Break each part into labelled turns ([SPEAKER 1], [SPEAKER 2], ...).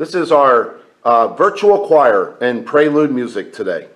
[SPEAKER 1] This is our uh, virtual choir and prelude music today.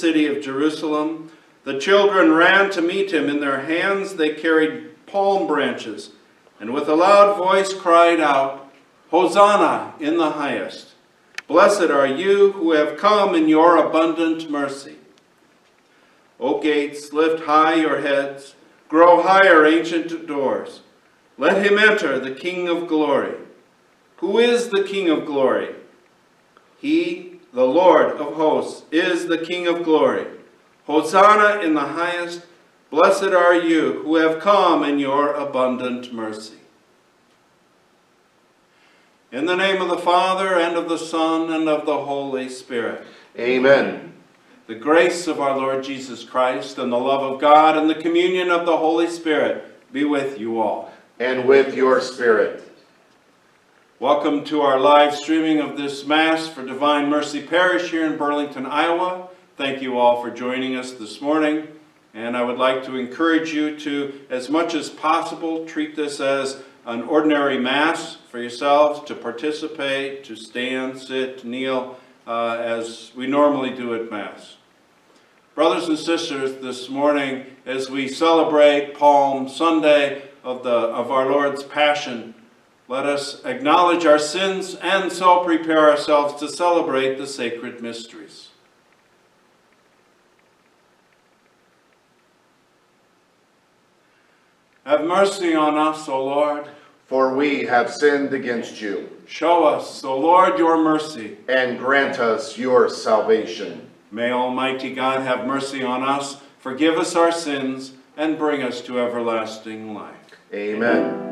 [SPEAKER 2] City of Jerusalem, the children ran to meet him. In their hands they carried palm branches, and with a loud voice cried out, Hosanna in the highest! Blessed are you who have come in your abundant mercy. O gates, lift high your heads, grow higher, ancient doors. Let him enter, the King of glory. Who is the King of glory? He, the Lord of hosts, is the King of glory. Hosanna in the highest. Blessed are you who have come in your abundant mercy. In the name of the Father, and of the Son, and of the Holy Spirit.
[SPEAKER 3] Amen.
[SPEAKER 2] The grace of our Lord Jesus Christ, and the love of God, and the communion of the Holy Spirit be with you all.
[SPEAKER 3] And with your spirit.
[SPEAKER 2] Welcome to our live streaming of this Mass for Divine Mercy Parish here in Burlington, Iowa. Thank you all for joining us this morning. And I would like to encourage you to, as much as possible, treat this as an ordinary Mass for yourselves, to participate, to stand, sit, kneel, uh, as we normally do at Mass. Brothers and sisters, this morning, as we celebrate Palm Sunday of, the, of our Lord's Passion, let us acknowledge our sins and so prepare ourselves to celebrate the sacred mysteries. Have mercy on us, O Lord.
[SPEAKER 3] For we have sinned against you.
[SPEAKER 2] Show us, O Lord, your mercy.
[SPEAKER 3] And grant us your salvation.
[SPEAKER 2] May Almighty God have mercy on us, forgive us our sins, and bring us to everlasting life.
[SPEAKER 3] Amen.
[SPEAKER 2] Let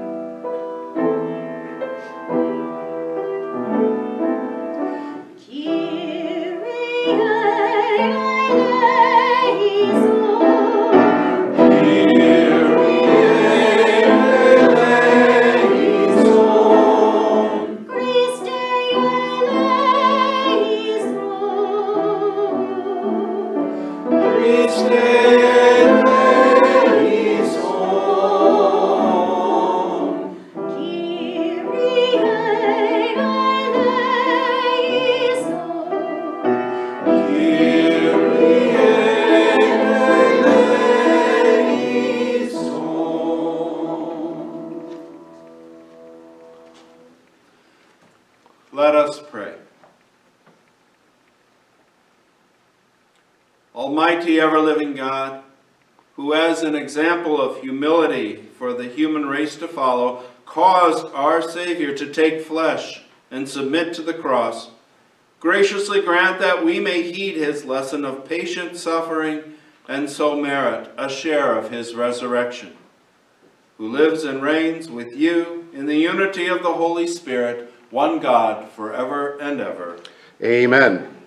[SPEAKER 2] example of humility for the human race to follow, caused our Savior to take flesh and submit to the cross, graciously grant that we may heed his lesson of patient suffering and so merit a share of his resurrection, who lives and reigns with you in the unity of the Holy Spirit, one God, forever and ever.
[SPEAKER 3] Amen.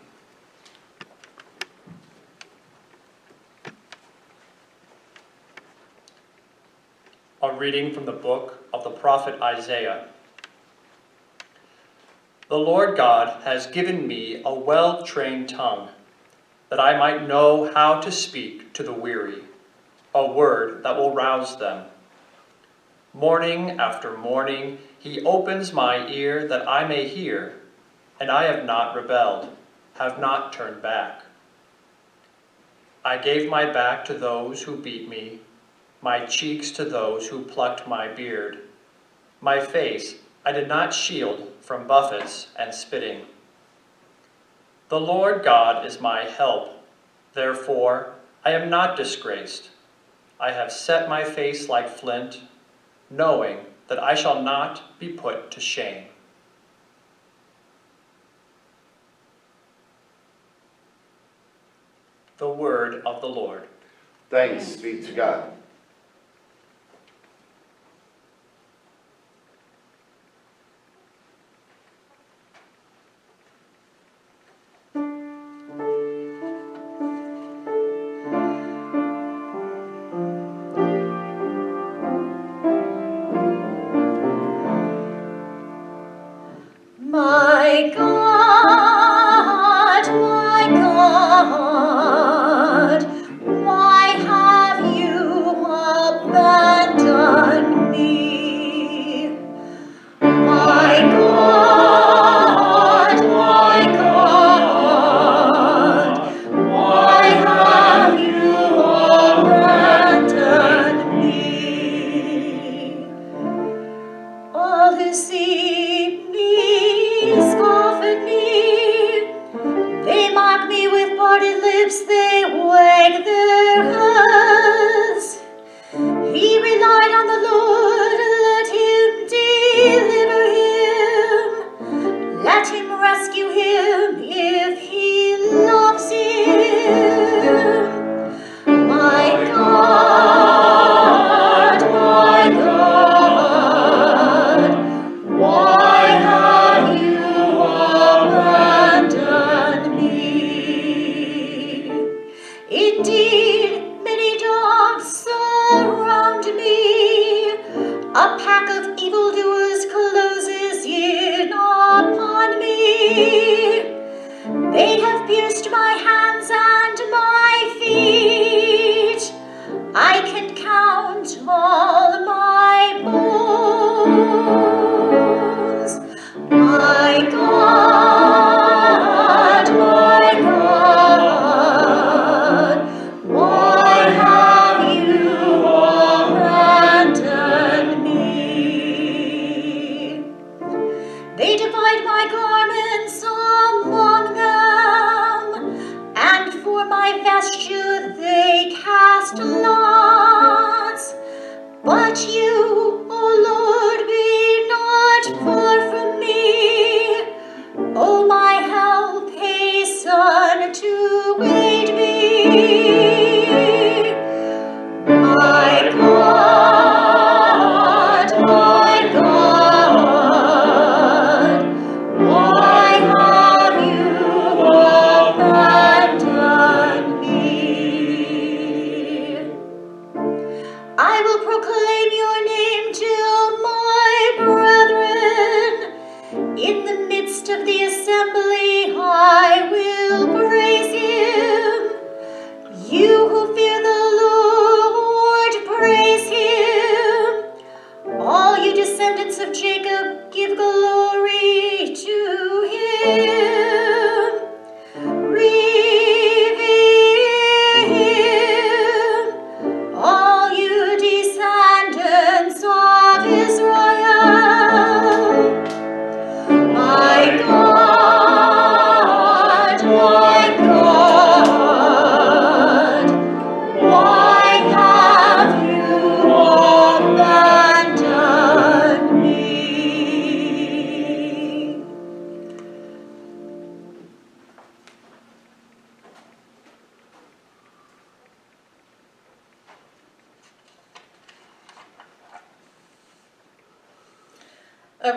[SPEAKER 4] A reading from the book of the prophet Isaiah. The Lord God has given me a well-trained tongue, that I might know how to speak to the weary, a word that will rouse them. Morning after morning he opens my ear that I may hear, and I have not rebelled, have not turned back. I gave my back to those who beat me, my cheeks to those who plucked my beard. My face I did not shield from buffets and spitting. The Lord God is my help, therefore I am not disgraced. I have set my face like flint, knowing that I shall not be put to shame. The word of the Lord.
[SPEAKER 3] Thanks be to God.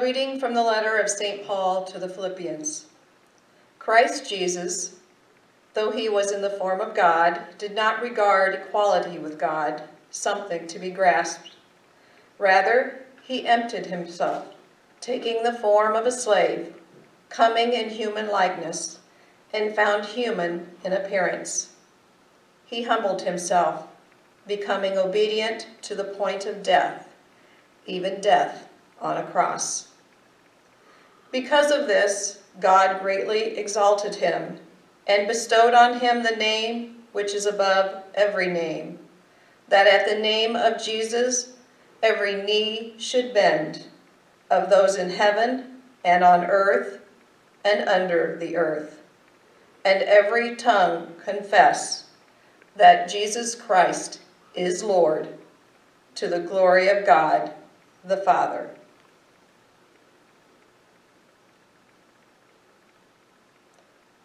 [SPEAKER 5] Reading from the letter of St. Paul to the Philippians. Christ Jesus, though he was in the form of God, did not regard equality with God something to be grasped. Rather, he emptied himself, taking the form of a slave, coming in human likeness, and found human in appearance. He humbled himself, becoming obedient to the point of death, even death on a cross. Because of this, God greatly exalted him and bestowed on him the name which is above every name, that at the name of Jesus every knee should bend, of those in heaven and on earth and under the earth, and every tongue confess that Jesus Christ is Lord, to the glory of God the Father.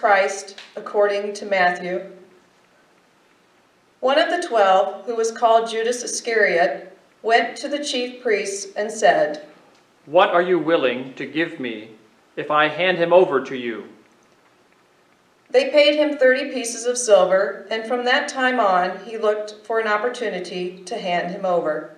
[SPEAKER 5] Christ, according to Matthew. One of the twelve, who was called Judas Iscariot, went to the chief priests and said,
[SPEAKER 4] What are you willing to give me if I hand him over to you?
[SPEAKER 5] They paid him thirty pieces of silver, and from that time on he looked for an opportunity to hand him over.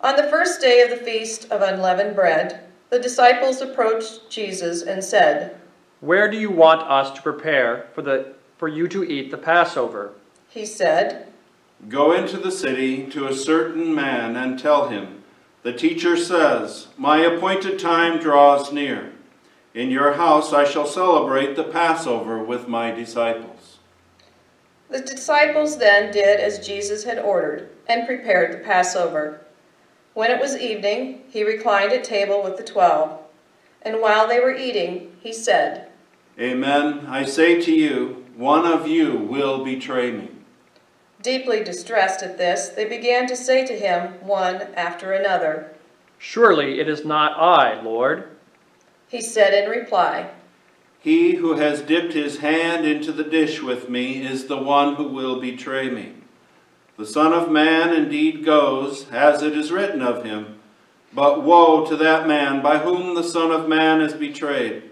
[SPEAKER 5] On the first day of the feast of unleavened bread, the disciples approached Jesus and said,
[SPEAKER 4] Where do you want us to prepare for, the, for you to eat the Passover?
[SPEAKER 5] He said,
[SPEAKER 2] Go into the city to a certain man and tell him, The teacher says, My appointed time draws near. In your house I shall celebrate the Passover with my disciples.
[SPEAKER 5] The disciples then did as Jesus had ordered and prepared the Passover. When it was evening, he reclined at table with the twelve. And while they were eating, he said,
[SPEAKER 2] Amen. I say to you, one of you will betray me.
[SPEAKER 5] Deeply distressed at this, they began to say to him one after another.
[SPEAKER 4] Surely it is not I, Lord.
[SPEAKER 5] He said in reply,
[SPEAKER 2] He who has dipped his hand into the dish with me is the one who will betray me. The Son of Man indeed goes, as it is written of him, but woe to that man by whom the Son of Man is betrayed.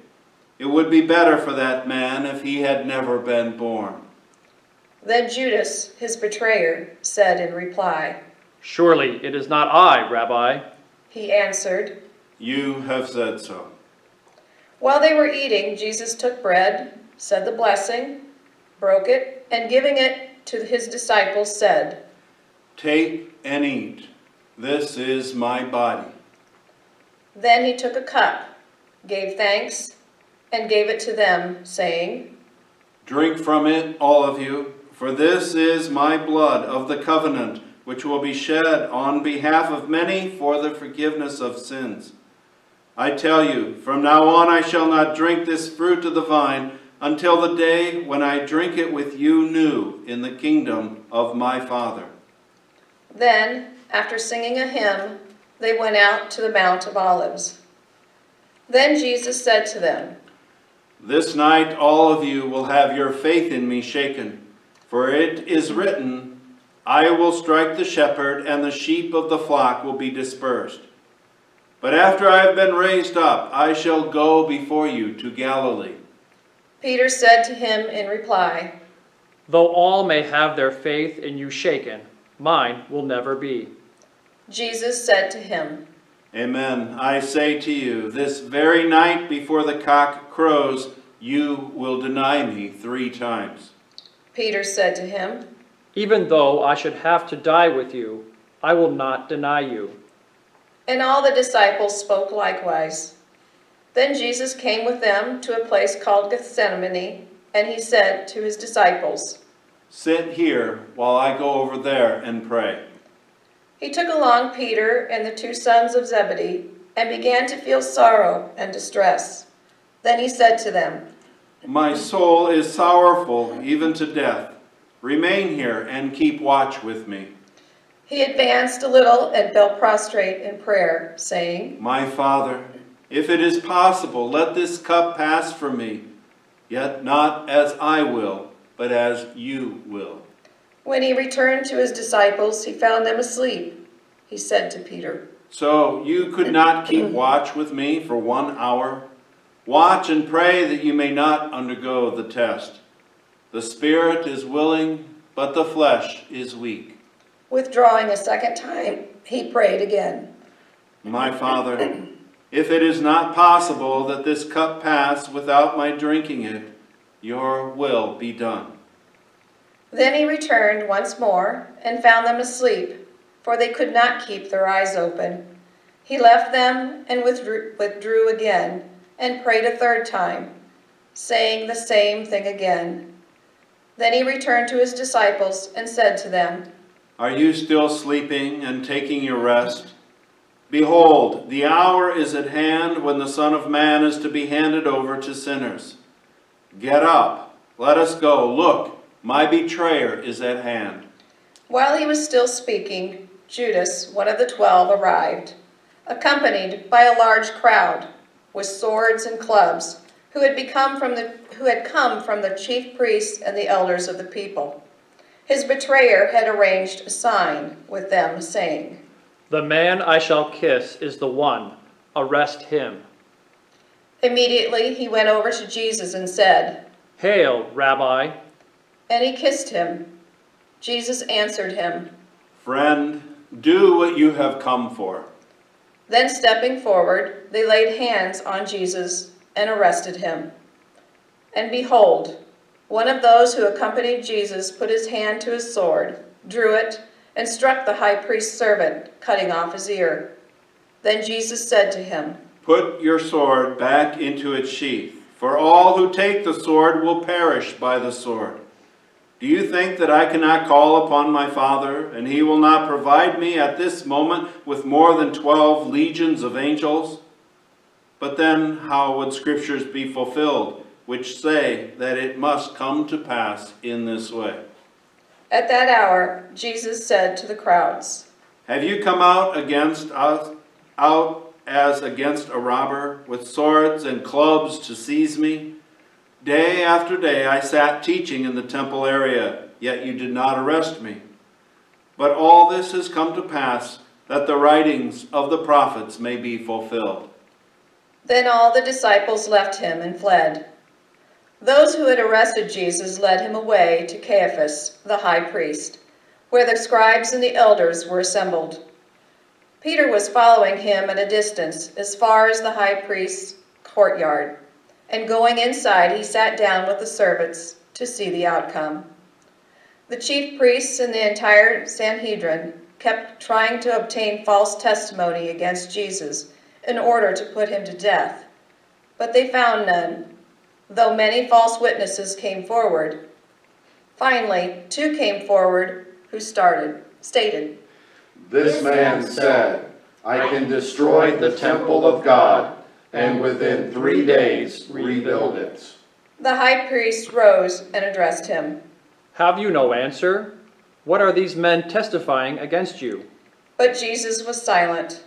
[SPEAKER 2] It would be better for that man if he had never been born.
[SPEAKER 5] Then Judas, his betrayer, said in reply,
[SPEAKER 4] Surely it is not I, Rabbi.
[SPEAKER 5] He answered,
[SPEAKER 2] You have said so.
[SPEAKER 5] While they were eating, Jesus took bread, said the blessing, broke it, and giving it to his disciples, said,
[SPEAKER 2] Take and eat. This is my body.
[SPEAKER 5] Then he took a cup, gave thanks, and gave it to them, saying,
[SPEAKER 2] Drink from it, all of you, for this is my blood of the covenant, which will be shed on behalf of many for the forgiveness of sins. I tell you, from now on I shall not drink this fruit of the vine until the day when I drink it with you new in the kingdom of my Father.
[SPEAKER 5] Then, after singing a hymn, they went out to the Mount of Olives. Then Jesus said to them,
[SPEAKER 2] This night all of you will have your faith in me shaken, for it is written, I will strike the shepherd, and the sheep of the flock will be dispersed. But after I have been raised up, I shall go before you to Galilee.
[SPEAKER 5] Peter said to him in reply,
[SPEAKER 4] Though all may have their faith in you shaken, mine will never be.
[SPEAKER 5] Jesus said to him,
[SPEAKER 2] Amen. I say to you, this very night before the cock crows, you will deny me three times.
[SPEAKER 5] Peter said to him,
[SPEAKER 4] Even though I should have to die with you, I will not deny you.
[SPEAKER 5] And all the disciples spoke likewise. Then Jesus came with them to a place called Gethsemane, and he said to his disciples,
[SPEAKER 2] Sit here while I go over there and pray.
[SPEAKER 5] He took along Peter and the two sons of Zebedee, and began to feel sorrow and distress. Then he said to them,
[SPEAKER 2] My soul is sorrowful even to death. Remain here and keep watch with me.
[SPEAKER 5] He advanced a little and fell prostrate in prayer, saying,
[SPEAKER 2] My Father, if it is possible, let this cup pass from me, yet not as I will, but as you will.
[SPEAKER 5] When he returned to his disciples, he found them asleep. He said to Peter,
[SPEAKER 2] So you could not keep watch with me for one hour? Watch and pray that you may not undergo the test. The spirit is willing, but the flesh is weak.
[SPEAKER 5] Withdrawing a second time, he prayed again.
[SPEAKER 2] My Father, if it is not possible that this cup pass without my drinking it, your will be done.
[SPEAKER 5] Then he returned once more and found them asleep, for they could not keep their eyes open. He left them and withdrew, withdrew again and prayed a third time, saying the same thing again. Then he returned to his disciples and said to them,
[SPEAKER 2] Are you still sleeping and taking your rest? Behold, the hour is at hand when the Son of Man is to be handed over to sinners. Get up, let us go. Look, my betrayer is at hand.
[SPEAKER 5] While he was still speaking, Judas, one of the twelve, arrived, accompanied by a large crowd, with swords and clubs, who had become from the who had come from the chief priests and the elders of the people. His betrayer had arranged a sign with them, saying,
[SPEAKER 4] The man I shall kiss is the one. Arrest him.
[SPEAKER 5] Immediately he went over to Jesus and said,
[SPEAKER 4] Hail, Rabbi.
[SPEAKER 5] And he kissed him. Jesus answered him.
[SPEAKER 2] Friend, do what you have come for.
[SPEAKER 5] Then stepping forward, they laid hands on Jesus and arrested him. And behold, one of those who accompanied Jesus put his hand to his sword, drew it, and struck the high priest's servant, cutting off his ear. Then Jesus said to him,
[SPEAKER 2] Put your sword back into its sheath, for all who take the sword will perish by the sword. Do you think that I cannot call upon my Father, and he will not provide me at this moment with more than twelve legions of angels? But then how would scriptures be fulfilled, which say that it must come to pass in this way?
[SPEAKER 5] At that hour, Jesus said to the crowds,
[SPEAKER 2] Have you come out against us, out as against a robber, with swords and clubs to seize me? Day after day I sat teaching in the temple area, yet you did not arrest me. But all this has come to pass, that the writings of the prophets may be fulfilled.
[SPEAKER 5] Then all the disciples left him and fled. Those who had arrested Jesus led him away to Caiaphas, the high priest, where the scribes and the elders were assembled. Peter was following him at a distance as far as the high priest's courtyard, and going inside he sat down with the servants to see the outcome. The chief priests and the entire Sanhedrin kept trying to obtain false testimony against Jesus in order to put him to death. But they found none, though many false witnesses came forward. Finally, two came forward who started, stated,
[SPEAKER 3] This man said, I can destroy the temple of God and within three days rebuild it.
[SPEAKER 5] The high priest rose and addressed him.
[SPEAKER 4] Have you no answer? What are these men testifying against you?
[SPEAKER 5] But Jesus was silent.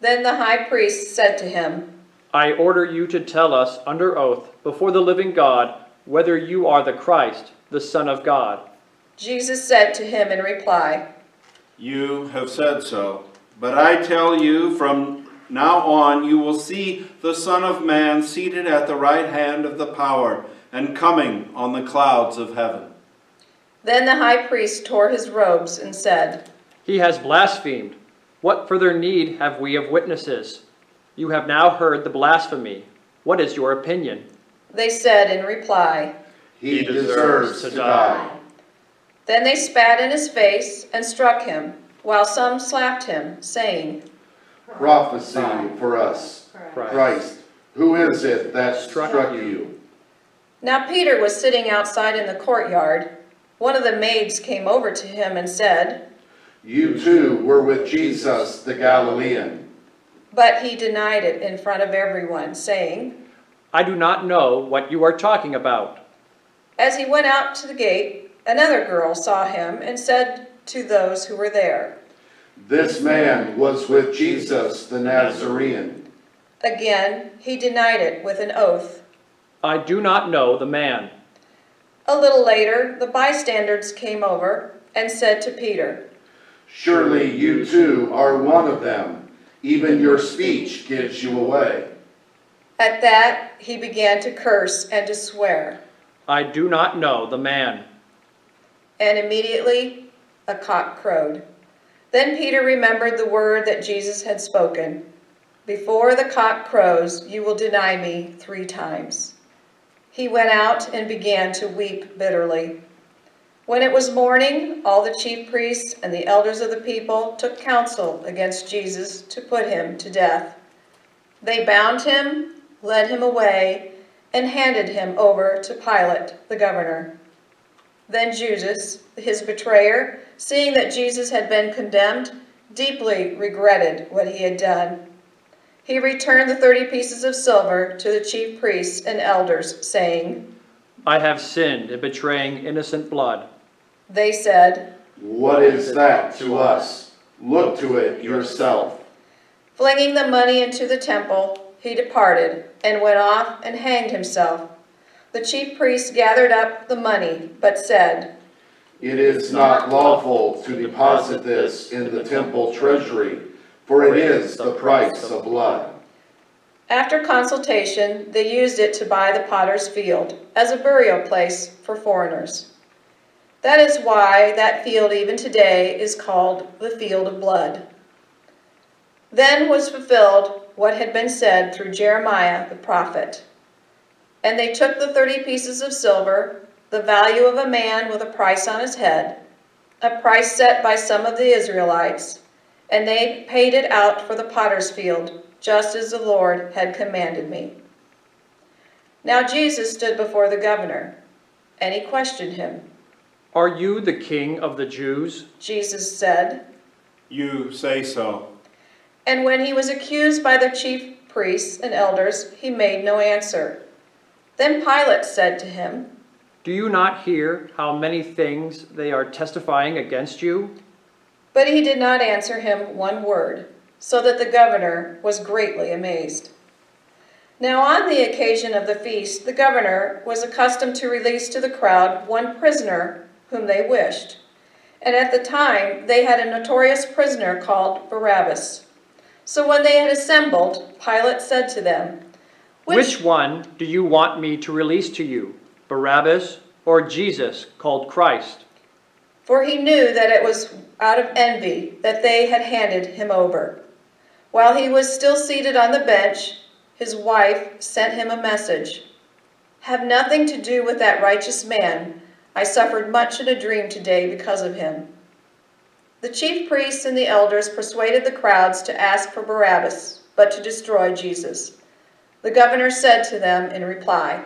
[SPEAKER 5] Then the high priest said to him,
[SPEAKER 4] I order you to tell us under oath before the living God whether you are the Christ, the Son of God.
[SPEAKER 5] Jesus said to him in reply,
[SPEAKER 2] You have said so. But I tell you, from now on you will see the Son of Man seated at the right hand of the power and coming on the clouds of heaven.
[SPEAKER 5] Then the high priest tore his robes and said,
[SPEAKER 4] He has blasphemed. What further need have we of witnesses? You have now heard the blasphemy. What is your opinion?
[SPEAKER 5] They said in reply,
[SPEAKER 3] He deserves to die.
[SPEAKER 5] Then they spat in his face and struck him, while some slapped him, saying,
[SPEAKER 3] Prophecy for us, Christ, who is it that
[SPEAKER 4] Struck
[SPEAKER 3] struck
[SPEAKER 4] you?
[SPEAKER 3] you?
[SPEAKER 5] Now Peter was sitting outside in the courtyard. One of the maids came over to him and said,
[SPEAKER 3] You too were with Jesus the Galilean.
[SPEAKER 5] but he denied it in front of everyone, saying,
[SPEAKER 4] I do not know what you are talking about.
[SPEAKER 5] As he went out to the gate, another girl saw him and said to those who were there,
[SPEAKER 3] This man was with Jesus the Nazarene.
[SPEAKER 5] Again, he denied it with an oath.
[SPEAKER 4] I do not know the man.
[SPEAKER 5] A little later, the bystanders came over and said to Peter,
[SPEAKER 3] Surely you too are one of them. Even your speech gives you away.
[SPEAKER 5] At that, he began to curse and to swear.
[SPEAKER 4] I do not know the man.
[SPEAKER 5] And immediately a cock crowed. Then Peter remembered the word that Jesus had spoken Before the cock crows, you will deny me three times. He went out and began to weep bitterly. When it was morning, all the chief priests and the elders of the people took counsel against Jesus to put him to death. They bound him, led him away, and handed him over to Pilate, the governor. Then Judas, his betrayer, seeing that Jesus had been condemned, deeply regretted what he had done. He returned the thirty pieces of silver to the chief priests and elders, saying,
[SPEAKER 4] I have sinned in betraying innocent blood.
[SPEAKER 5] They said,
[SPEAKER 3] What is that to us? Look to it yourself.
[SPEAKER 5] Flinging the money into the temple, he departed and went off and hanged himself. The chief priests gathered up the money, but said,
[SPEAKER 3] It is not lawful to deposit this in the temple treasury, for it is the price of blood.
[SPEAKER 5] After consultation, they used it to buy the potter's field as a burial place for foreigners. That is why that field even today is called the Field of Blood. Then was fulfilled what had been said through Jeremiah the prophet. And they took the thirty pieces of silver, the value of a man with a price on his head, a price set by some of the Israelites, and they paid it out for the potter's field, just as the Lord had commanded me. Now Jesus stood before the governor, and he questioned him.
[SPEAKER 4] Are you the king of the Jews?
[SPEAKER 5] Jesus said,
[SPEAKER 2] You say so.
[SPEAKER 5] and when he was accused by the chief priests and elders, he made no answer. Then Pilate said to him,
[SPEAKER 4] Do you not hear how many things they are testifying against you?
[SPEAKER 5] But he did not answer him one word, so that the governor was greatly amazed. Now, on the occasion of the feast, the governor was accustomed to release to the crowd one prisoner whom they wished. And at the time, they had a notorious prisoner called Barabbas. So when they had assembled, Pilate said to them,
[SPEAKER 4] Which one do you want me to release to you, Barabbas or Jesus called Christ?
[SPEAKER 5] For he knew that it was out of envy that they had handed him over. While he was still seated on the bench, his wife sent him a message Have nothing to do with that righteous man. I suffered much in a dream today because of him. The chief priests and the elders persuaded the crowds to ask for Barabbas, but to destroy Jesus. The governor said to them in reply,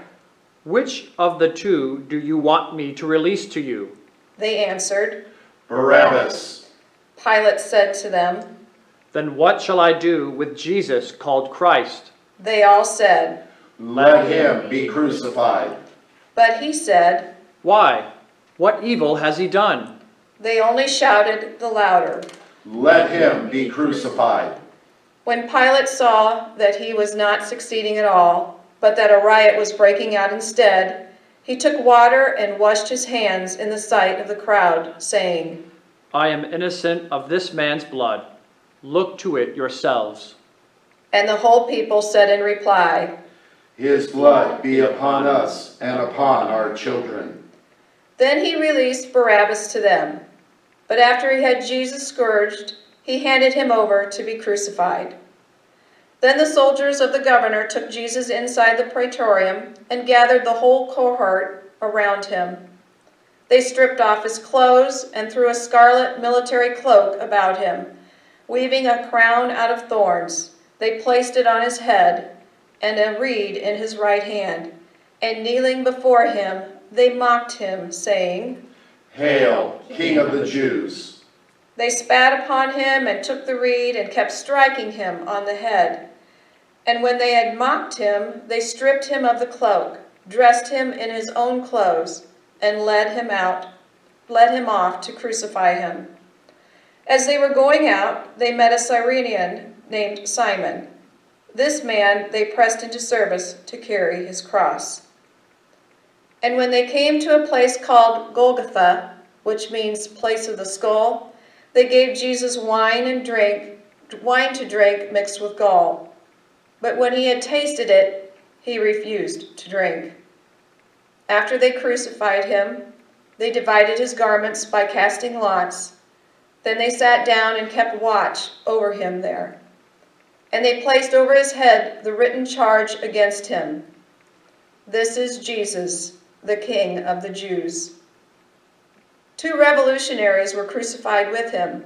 [SPEAKER 4] Which of the two do you want me to release to you?
[SPEAKER 5] They answered,
[SPEAKER 3] Barabbas.
[SPEAKER 5] Pilate said to them,
[SPEAKER 4] Then what shall I do with Jesus called Christ?
[SPEAKER 5] They all said,
[SPEAKER 3] Let him be crucified.
[SPEAKER 5] But he said,
[SPEAKER 4] Why? What evil has he done?
[SPEAKER 5] They only shouted the louder.
[SPEAKER 3] Let him be crucified.
[SPEAKER 5] When Pilate saw that he was not succeeding at all, but that a riot was breaking out instead, he took water and washed his hands in the sight of the crowd, saying,
[SPEAKER 4] I am innocent of this man's blood. Look to it yourselves.
[SPEAKER 5] And the whole people said in reply,
[SPEAKER 3] His blood be upon us and upon our children.
[SPEAKER 5] Then he released Barabbas to them. But after he had Jesus scourged, he handed him over to be crucified. Then the soldiers of the governor took Jesus inside the praetorium and gathered the whole cohort around him. They stripped off his clothes and threw a scarlet military cloak about him. Weaving a crown out of thorns, they placed it on his head and a reed in his right hand. And kneeling before him, they mocked him, saying,
[SPEAKER 3] Hail, King of the Jews.
[SPEAKER 5] They spat upon him and took the reed and kept striking him on the head. And when they had mocked him, they stripped him of the cloak, dressed him in his own clothes, and led him out, led him off to crucify him. As they were going out, they met a Cyrenian named Simon. This man they pressed into service to carry his cross. And when they came to a place called Golgotha, which means place of the skull, they gave Jesus wine and drink, wine to drink mixed with gall. But when he had tasted it, he refused to drink. After they crucified him, they divided his garments by casting lots. Then they sat down and kept watch over him there. And they placed over his head the written charge against him. This is Jesus, the King of the Jews. Two revolutionaries were crucified with him,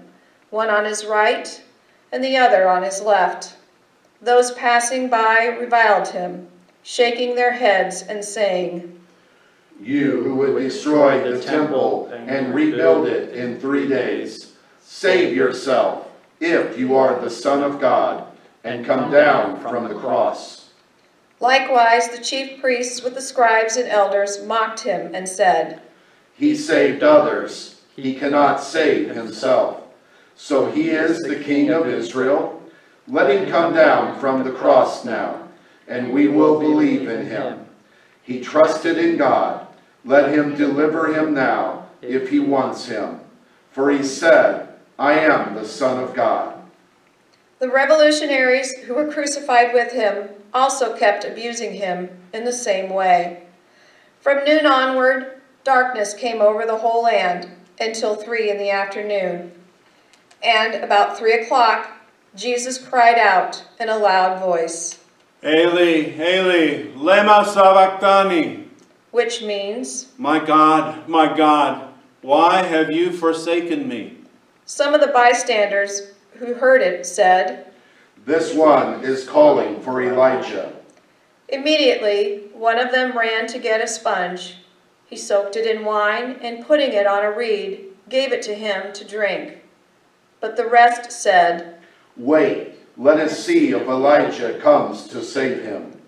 [SPEAKER 5] one on his right and the other on his left. Those passing by reviled him, shaking their heads and saying,
[SPEAKER 3] You who would destroy the temple and rebuild it in three days, save yourself. if you are the Son of God, and come down from the cross.
[SPEAKER 5] Likewise, the chief priests with the scribes and elders mocked him and said,
[SPEAKER 3] He saved others, he cannot save himself. So he is the King of Israel? Let him come down from the cross now, and we will believe in him. He trusted in God. Let him deliver him now, if he wants him. For he said, I am the Son of God.
[SPEAKER 5] The revolutionaries who were crucified with him also kept abusing him in the same way. From noon onward, darkness came over the whole land until three in the afternoon. And about three o'clock, Jesus cried out in a loud voice,
[SPEAKER 2] Eli, Eli, lema sabachthani.
[SPEAKER 5] which means,
[SPEAKER 2] My God, my God, why have you forsaken me?
[SPEAKER 5] some of the bystanders who heard it said,
[SPEAKER 3] This one is calling for Elijah.
[SPEAKER 5] Immediately, one of them ran to get a sponge. He soaked it in wine and putting it on a reed, gave it to him to drink. But the rest said,
[SPEAKER 3] Wait, let us see if Elijah comes to save him.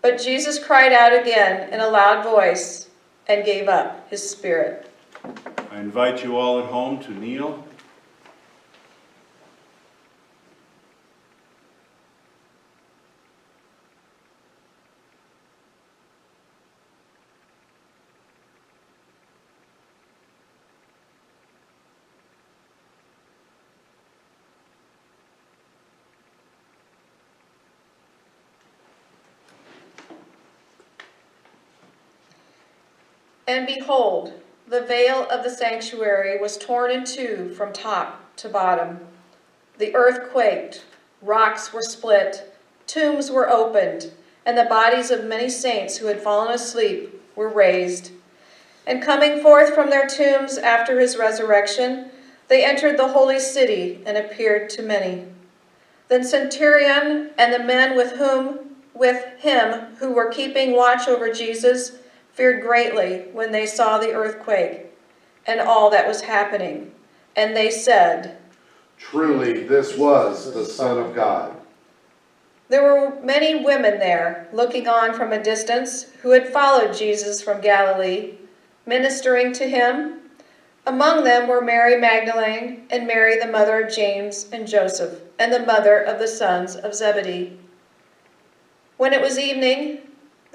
[SPEAKER 5] But Jesus cried out again in a loud voice and gave up his spirit.
[SPEAKER 2] I invite you all at home to kneel.
[SPEAKER 5] And behold, the veil of the sanctuary was torn in two from top to bottom. The earth quaked, rocks were split, tombs were opened, and the bodies of many saints who had fallen asleep were raised. And coming forth from their tombs after his resurrection, they entered the holy city and appeared to many. Then Centurion and the men with whom with him who were keeping watch over Jesus feared greatly when they saw the earthquake and all that was happening. And they said,
[SPEAKER 3] Truly, this was the Son of God.
[SPEAKER 5] There were many women there, looking on from a distance, who had followed Jesus from Galilee, ministering to him. Among them were Mary Magdalene, and Mary the mother of James and Joseph, and the mother of the sons of Zebedee. When it was evening,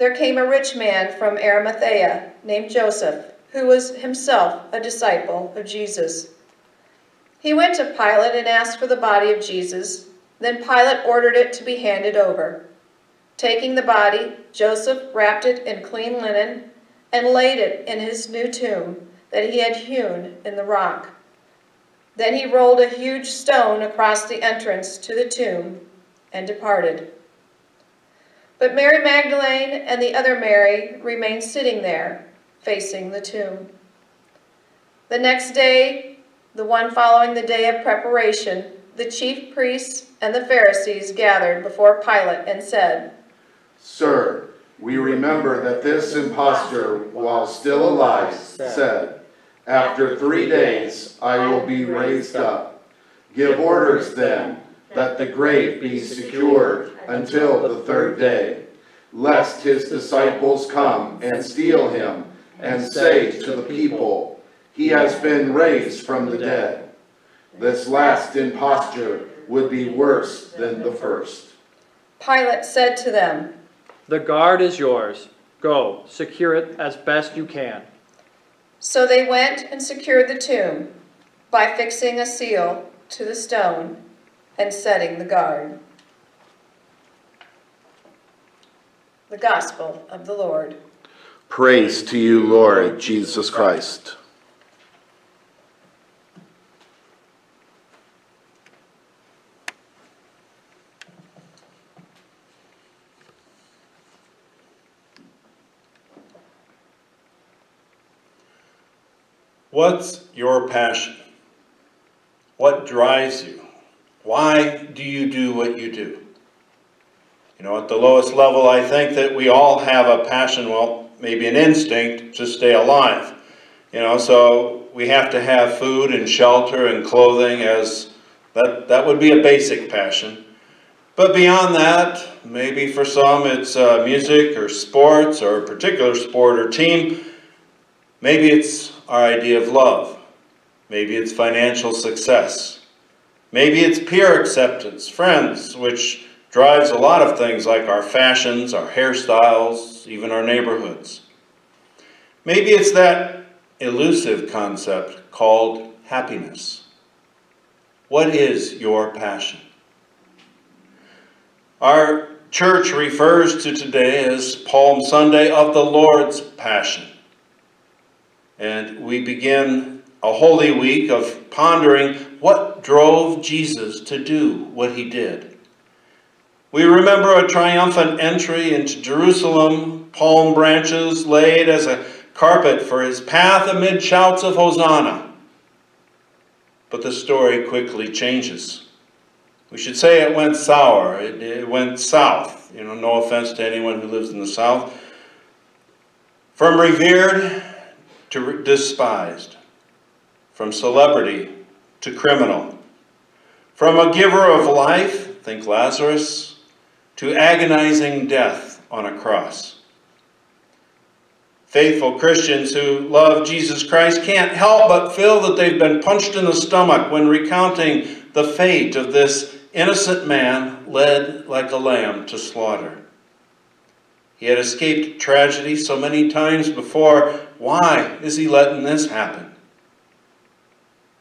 [SPEAKER 5] there came a rich man from Arimathea, named Joseph, who was himself a disciple of Jesus. He went to Pilate and asked for the body of Jesus. Then Pilate ordered it to be handed over. Taking the body, Joseph wrapped it in clean linen and laid it in his new tomb that he had hewn in the rock. Then he rolled a huge stone across the entrance to the tomb and departed. But Mary Magdalene and the other Mary remained sitting there, facing the tomb. The next day, the one following the day of preparation, the chief priests and the Pharisees gathered before Pilate and said,
[SPEAKER 3] Sir, we remember that this impostor, while still alive, said, After three days I will be raised up. Give orders then that the grave be secured until the third day, lest his disciples come and steal him and say to the people, He has been raised from the dead. This last imposture would be worse than the first.
[SPEAKER 5] Pilate said to them,
[SPEAKER 4] The guard is yours. Go, secure it as best you can.
[SPEAKER 5] So they went and secured the tomb by fixing a seal to the stone and setting the guard. The Gospel of the Lord.
[SPEAKER 3] Praise to you, Lord Jesus Christ.
[SPEAKER 2] What's your passion? What drives you? Why do you do what you do? You know, at the lowest level, I think that we all have a passion, well, maybe an instinct to stay alive. You know, so we have to have food and shelter and clothing as That, that would be a basic passion. But beyond that, maybe for some it's uh, music or sports or a particular sport or team. Maybe it's our idea of love. Maybe it's financial success. Maybe it's peer acceptance, friends, which drives a lot of things like our fashions, our hairstyles, even our neighborhoods. Maybe it's that elusive concept called happiness. What is your passion? Our church refers to today as Palm Sunday of the Lord's Passion. And we begin a holy week of pondering what drove Jesus to do what he did. We remember a triumphant entry into Jerusalem, palm branches laid as a carpet for his path amid shouts of Hosanna. But the story quickly changes. We should say it went sour, it, it went south. You know, no offense to anyone who lives in the south. From revered to despised, from celebrity to criminal, from a giver of life, think Lazarus, to agonizing death on a cross. Faithful Christians who love Jesus Christ can't help but feel that they've been punched in the stomach when recounting the fate of this innocent man led like a lamb to slaughter. He had escaped tragedy so many times before. Why is he letting this happen?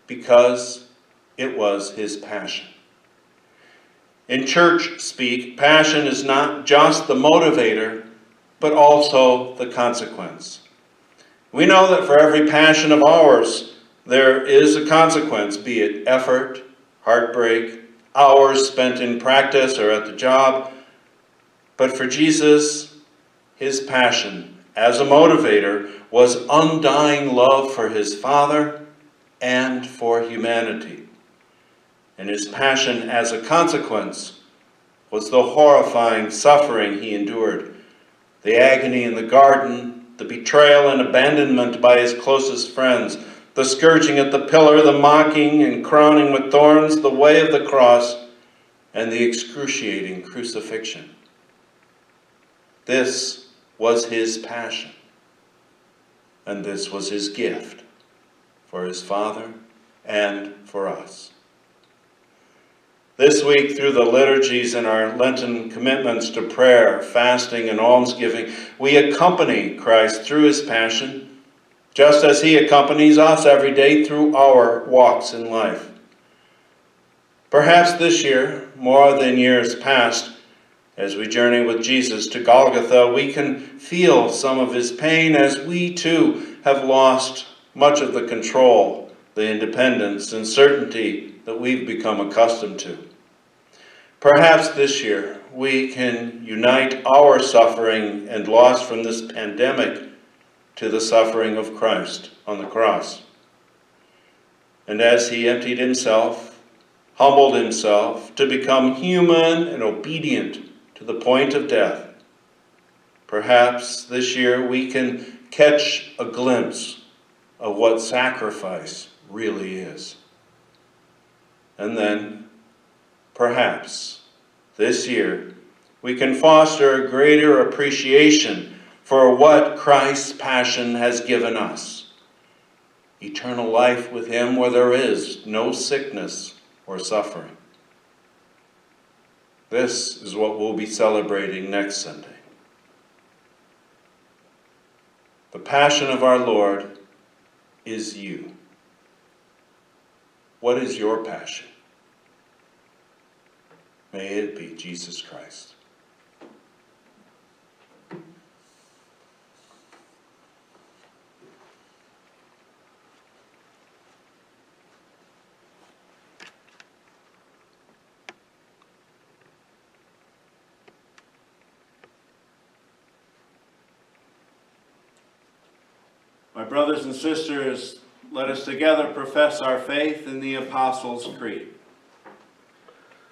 [SPEAKER 2] Because it was his passion. In church speak, passion is not just the motivator, but also the consequence. We know that for every passion of ours, there is a consequence, be it effort, heartbreak, hours spent in practice or at the job. But for Jesus, his passion as a motivator was undying love for his Father and for humanity. And his passion as a consequence was the horrifying suffering he endured, the agony in the garden, the betrayal and abandonment by his closest friends, the scourging at the pillar, the mocking and crowning with thorns, the way of the cross, and the excruciating crucifixion. This was his passion, and this was his gift for his Father and for us. This week, through the liturgies and our Lenten commitments to prayer, fasting, and almsgiving, we accompany Christ through his passion just as he accompanies us every day through our walks in life. Perhaps this year, more than years past, as we journey with Jesus to Golgotha, we can feel some of his pain as we too have lost much of the control, the independence, and certainty that we've become accustomed to. Perhaps this year we can unite our suffering and loss from this pandemic to the suffering of Christ on the cross. And as he emptied himself, humbled himself to become human and obedient to the point of death, perhaps this year we can catch a glimpse of what sacrifice really is. And then, perhaps, this year, we can foster a greater appreciation for what Christ's passion has given us eternal life with Him where there is no sickness or suffering. This is what we'll be celebrating next Sunday. The passion of our Lord is you. What is your passion? May it be Jesus Christ. My brothers and sisters, let us together profess our faith in the Apostles' Creed.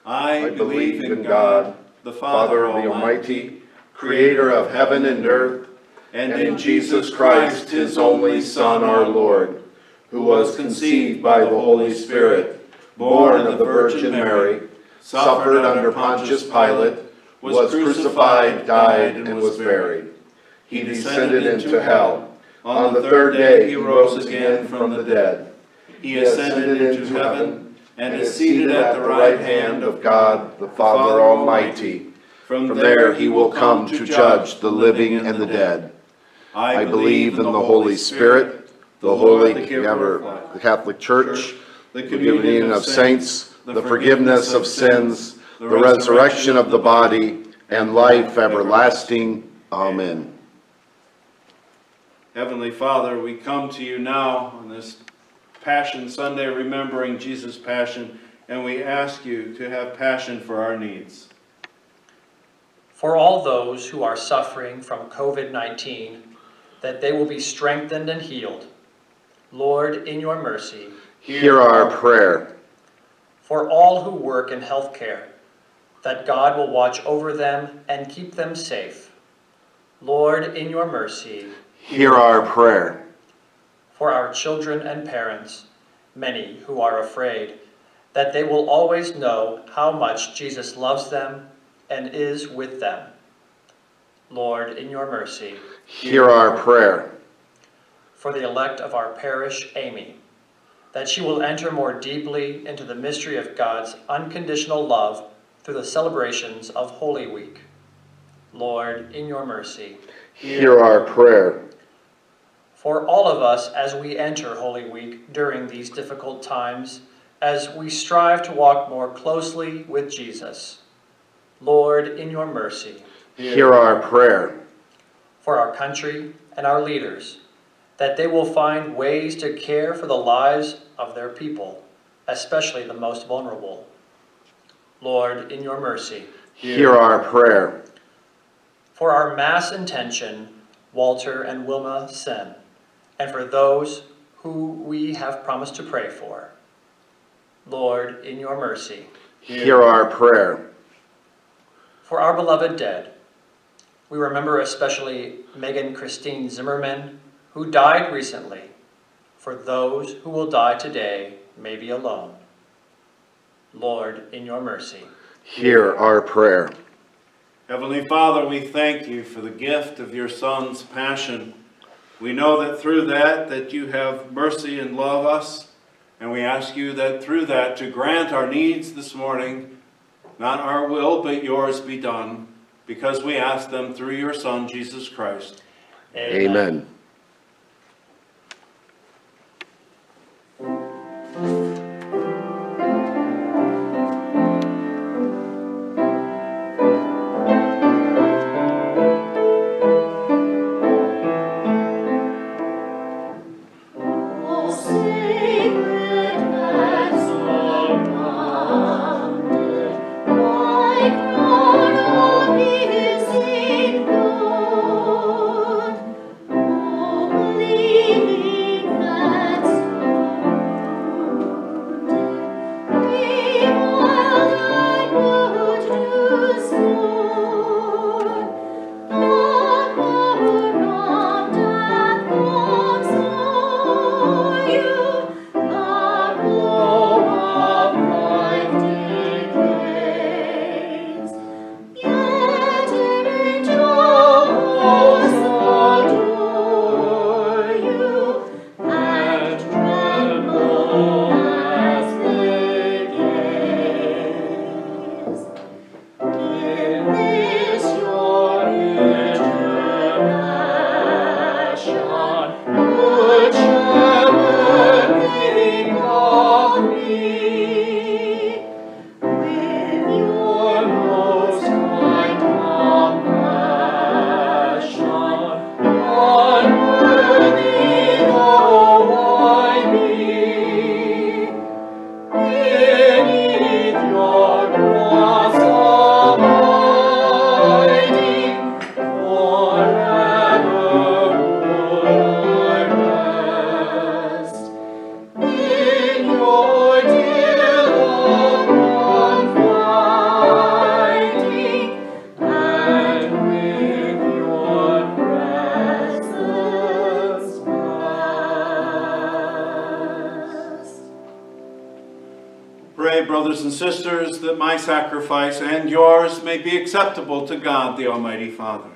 [SPEAKER 2] I, believe in God, the Father Father of the Almighty,
[SPEAKER 3] creator of heaven and earth,
[SPEAKER 2] and
[SPEAKER 3] in Jesus Christ, his only Son, our Lord, who was conceived by the Holy Spirit, born of the Virgin Mary, suffered under Pontius Pilate, was crucified, died, and was buried. He descended into hell. On the third day he rose again from the dead. He ascended into heaven and is seated at the right hand of God the Father Almighty. From there he will come to judge the living and the dead. I believe in the Holy Spirit, the holy the Catholic Church, the communion of saints, the forgiveness of sins, the resurrection of the body, and life everlasting. Amen.
[SPEAKER 2] Heavenly Father, we come to you now on this Passion Sunday, remembering Jesus' passion, and we ask you to have passion for our needs.
[SPEAKER 4] For all those who are suffering from COVID-19, that they will be strengthened and healed. Lord, in your mercy.
[SPEAKER 3] Hear our prayer.
[SPEAKER 4] For all who work in healthcare, that God will watch over them and keep them safe. Lord, in your mercy.
[SPEAKER 3] Hear our prayer.
[SPEAKER 4] For our children and parents, many who are afraid, that they will always know how much Jesus loves them and is with them. Lord, in your mercy.
[SPEAKER 3] Hear our prayer.
[SPEAKER 4] For the elect of our parish, Amy, that she will enter more deeply into the mystery of God's unconditional love through the celebrations of Holy Week. Lord, in your mercy.
[SPEAKER 3] Hear our prayer.
[SPEAKER 4] For all of us as we enter Holy Week during these difficult times, as we strive to walk more closely with Jesus. Lord, in your mercy.
[SPEAKER 3] Hear our prayer.
[SPEAKER 4] For our country and our leaders, that they will find ways to care for the lives of their people, especially the most vulnerable. Lord, in your mercy.
[SPEAKER 3] Hear our prayer.
[SPEAKER 4] For our mass intention, Walter and Wilma Sen, and for those who we have promised to pray for. Lord, in your mercy.
[SPEAKER 3] Hear our prayer.
[SPEAKER 4] For our beloved dead, we remember especially Megan Christine Zimmerman, who died recently. For those who will die today may be alone. Lord, in your mercy.
[SPEAKER 3] Hear our prayer.
[SPEAKER 2] Heavenly Father, we thank you for the gift of your Son's passion. We know that through that, that you have mercy and love us, and we ask you that through that to grant our needs this morning, not our will, but yours be done, because we ask them through your Son, Jesus Christ.
[SPEAKER 3] Amen.
[SPEAKER 1] O
[SPEAKER 2] may be acceptable to God, the Almighty Father.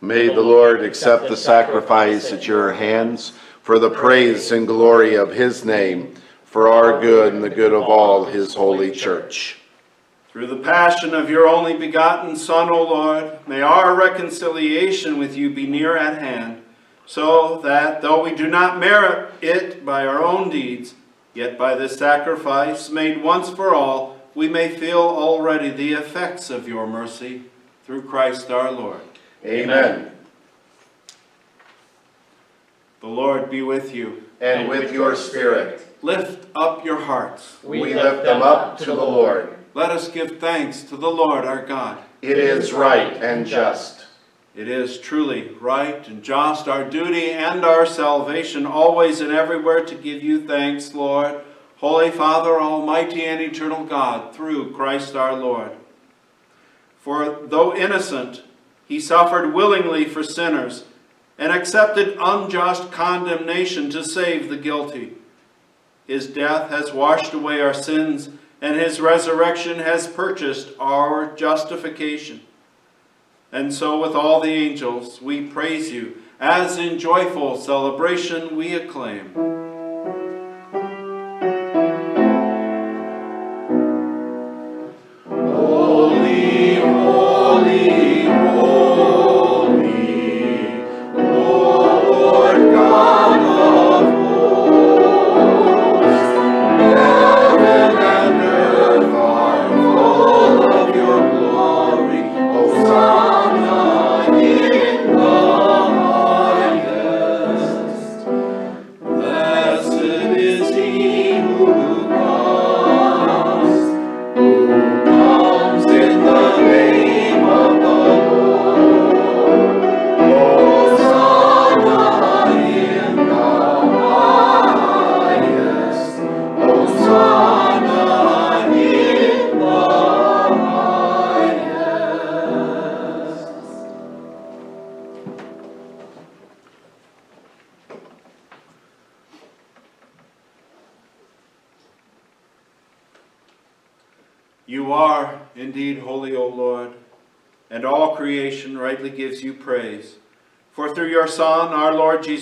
[SPEAKER 3] May the Lord accept the sacrifice at your hands for the praise and glory of his name, for our good and the good of all his holy church.
[SPEAKER 2] Through the passion of your only begotten Son, O Lord, may our reconciliation with you be near at hand, so that, though we do not merit it by our own deeds, yet by this sacrifice made once for all, we may feel already the effects of your mercy through Christ our Lord.
[SPEAKER 3] Amen.
[SPEAKER 2] The Lord be with you.
[SPEAKER 3] And with your spirit,
[SPEAKER 2] Lift up your hearts.
[SPEAKER 3] we lift them up to the Lord.
[SPEAKER 2] Let us give thanks to the Lord our God.
[SPEAKER 3] It is right and just.
[SPEAKER 2] It is truly right and just, our duty and our salvation, always and everywhere to give you thanks, Lord, Holy Father, Almighty and eternal God, through Christ our Lord. For though innocent, he suffered willingly for sinners and accepted unjust condemnation to save the guilty. His death has washed away our sins, and his resurrection has purchased our justification. And so with all the angels we praise you, as in joyful celebration we acclaim.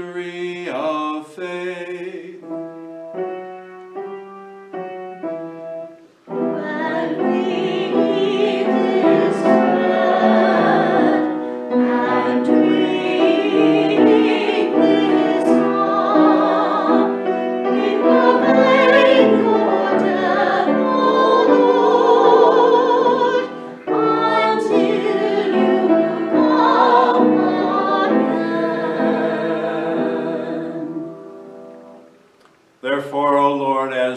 [SPEAKER 2] The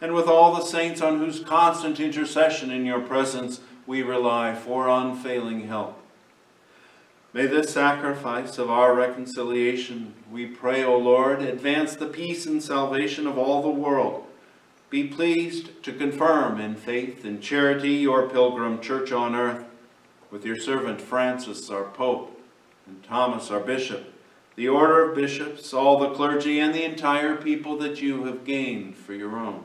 [SPEAKER 2] and with all the saints on whose constant intercession in your presence we rely for unfailing help. May this sacrifice of our reconciliation, we pray, O Lord, advance the peace and salvation of all the world. Be pleased to confirm in faith and charity your pilgrim church on earth, with your servant Francis, our Pope, and Thomas, our Bishop, the order of bishops, all the clergy, and the entire people that you have gained for your own.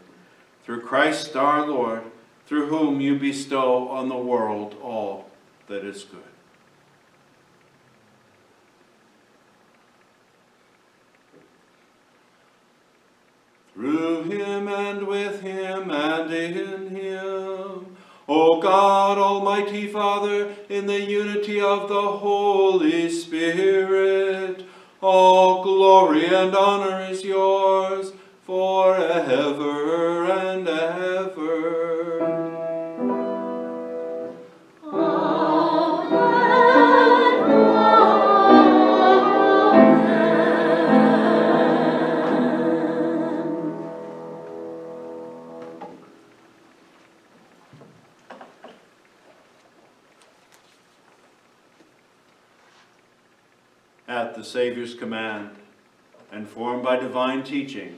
[SPEAKER 2] Through Christ our Lord, through whom you bestow on the world all that is good. Through him and with him and in him, O God, Almighty Father, in the unity of the Holy Spirit, all glory and honor is yours forever and ever. At the Savior's command, and formed by divine teaching,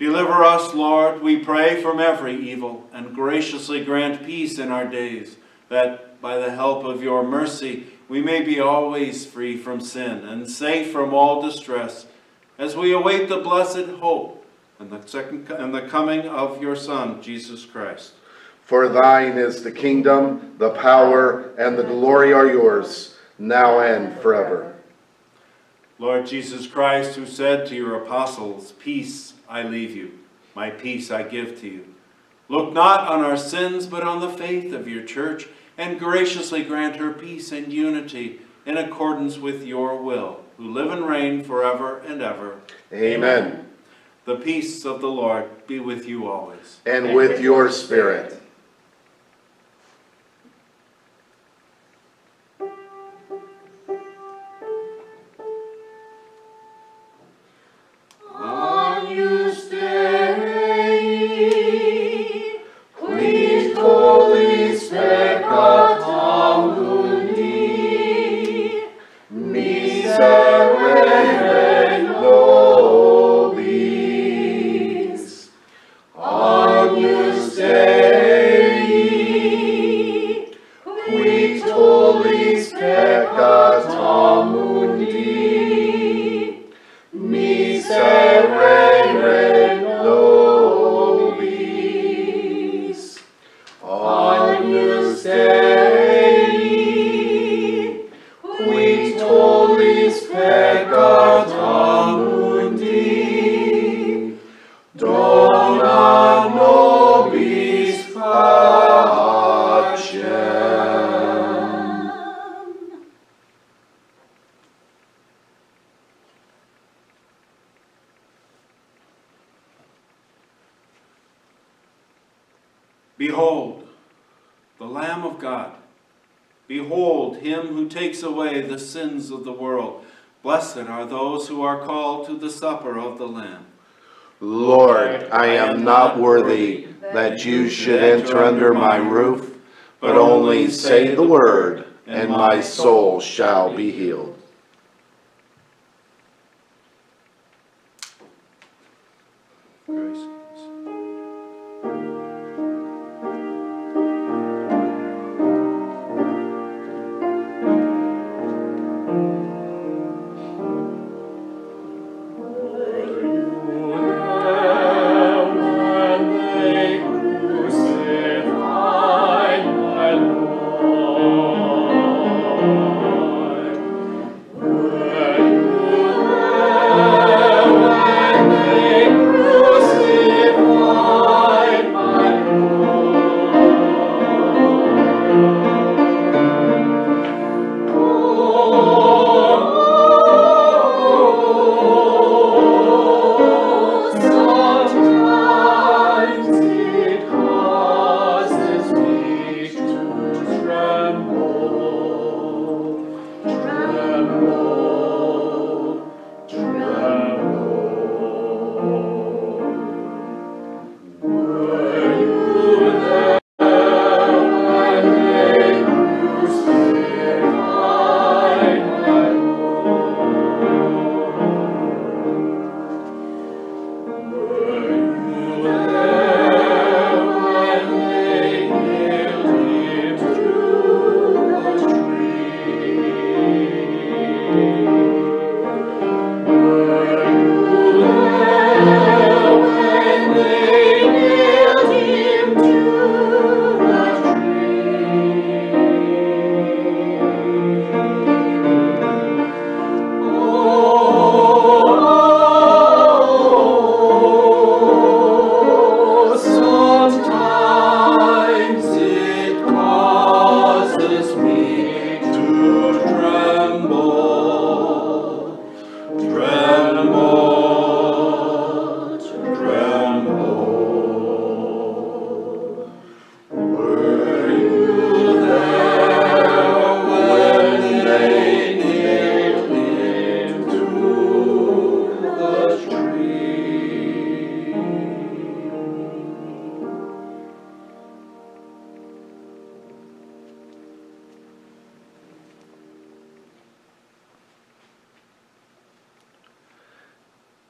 [SPEAKER 2] Deliver us, Lord, we pray, from every evil, and graciously grant peace in our days, that by the help of your mercy we may be always free from sin and safe from all distress, as we await the blessed hope and the, second, and the coming of your Son, Jesus Christ.
[SPEAKER 3] For thine is the kingdom, the power, and the glory are yours, now and forever.
[SPEAKER 2] Lord Jesus Christ, who said to your apostles, Peace I leave you, my peace I give to you. Look not on our sins, but on the faith of your church, and graciously grant her peace and unity in accordance with your will, who live and reign forever and ever.
[SPEAKER 3] Amen.
[SPEAKER 2] The peace of the Lord be with you always.
[SPEAKER 3] And with your spirit.
[SPEAKER 1] Agnus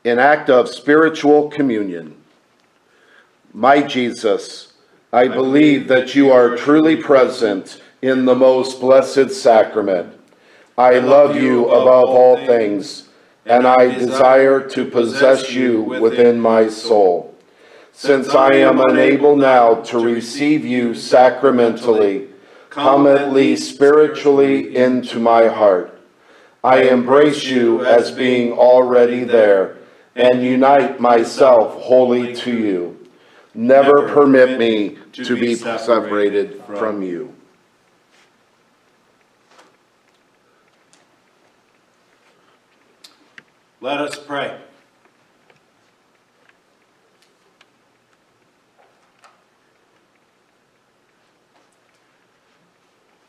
[SPEAKER 3] An act of spiritual communion. My Jesus, I believe that you are truly present in the most blessed sacrament. I love you above all things, and I desire to possess you within my soul. Since I am unable now to receive you sacramentally, come at least spiritually into my heart. I embrace you as being already there and unite myself wholly to you. Never permit me to be separated from you.
[SPEAKER 2] Let us pray.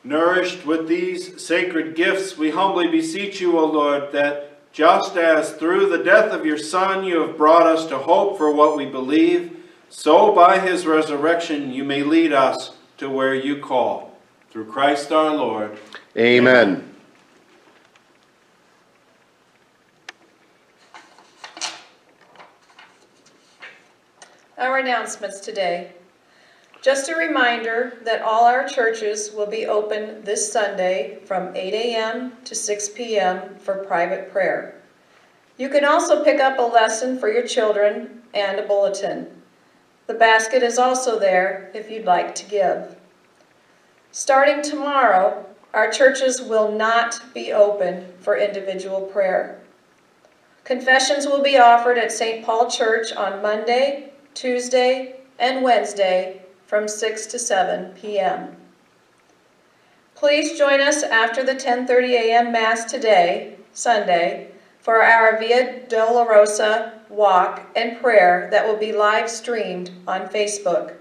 [SPEAKER 2] Nourished with these sacred gifts, we humbly beseech you, O Lord, that just as through the death of your Son you have brought us to hope for what we believe, so by his resurrection you may lead us to where you call. Through Christ our Lord.
[SPEAKER 3] Amen.
[SPEAKER 5] Our announcements today. Just a reminder that all our churches will be open this Sunday from 8 a.m. to 6 p.m. for private prayer. You can also pick up a lesson for your children and a bulletin. The basket is also there if you'd like to give. Starting tomorrow, our churches will not be open for individual prayer. Confessions will be offered at St. Paul Church on Monday, Tuesday, and Wednesday from 6 to 7 p.m. Please join us after the 10:30 a.m. Mass today, Sunday, for our Via Dolorosa walk and prayer that will be live streamed on Facebook.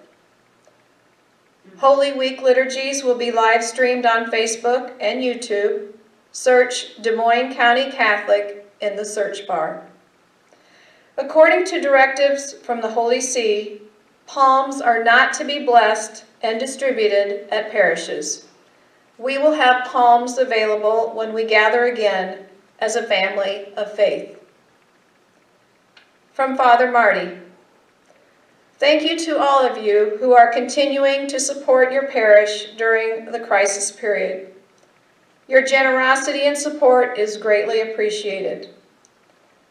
[SPEAKER 5] Holy Week liturgies will be live streamed on Facebook and YouTube. Search Des Moines County Catholic in the search bar. According to directives from the Holy See, palms are not to be blessed and distributed at parishes. We will have palms available when we gather again as a family of faith. From Father Marty. Thank you to all of you who are continuing to support your parish during the crisis period. Your generosity and support is greatly appreciated.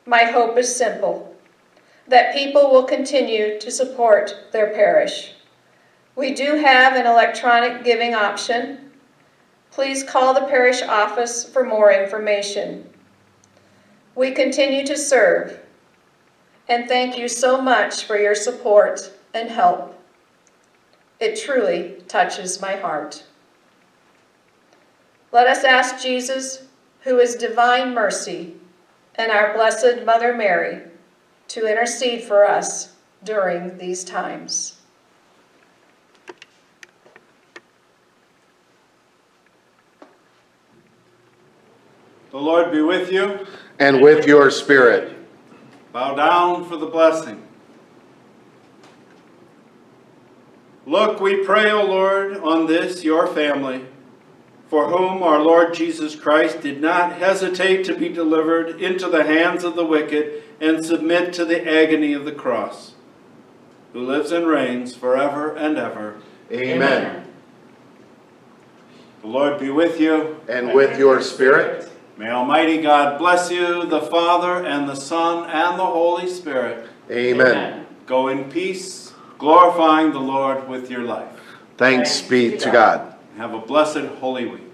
[SPEAKER 5] My hope is simple, that people will continue to support their parish. We do have an electronic giving option. Please call the parish office for more information. We continue to serve and thank you so much for your support and help. It truly touches my heart. Let us ask Jesus, who is divine mercy, and our Blessed Mother Mary, to intercede for us during these times.
[SPEAKER 6] The Lord be with you.
[SPEAKER 3] And with your spirit.
[SPEAKER 6] Bow down for the blessing. Look, we pray, O Lord, on this your family, for whom our Lord Jesus Christ did not hesitate to be delivered into the hands of the wicked and submit to the agony of the cross, who lives and reigns forever and ever.
[SPEAKER 3] Amen.
[SPEAKER 6] The Lord be with you.
[SPEAKER 3] And with your spirit.
[SPEAKER 6] May Almighty God bless you, the Father, and the Son, and the Holy Spirit.
[SPEAKER 3] Amen.
[SPEAKER 6] Go in peace, glorifying the Lord with your life.
[SPEAKER 3] Thanks be to God.
[SPEAKER 6] Have a blessed Holy Week.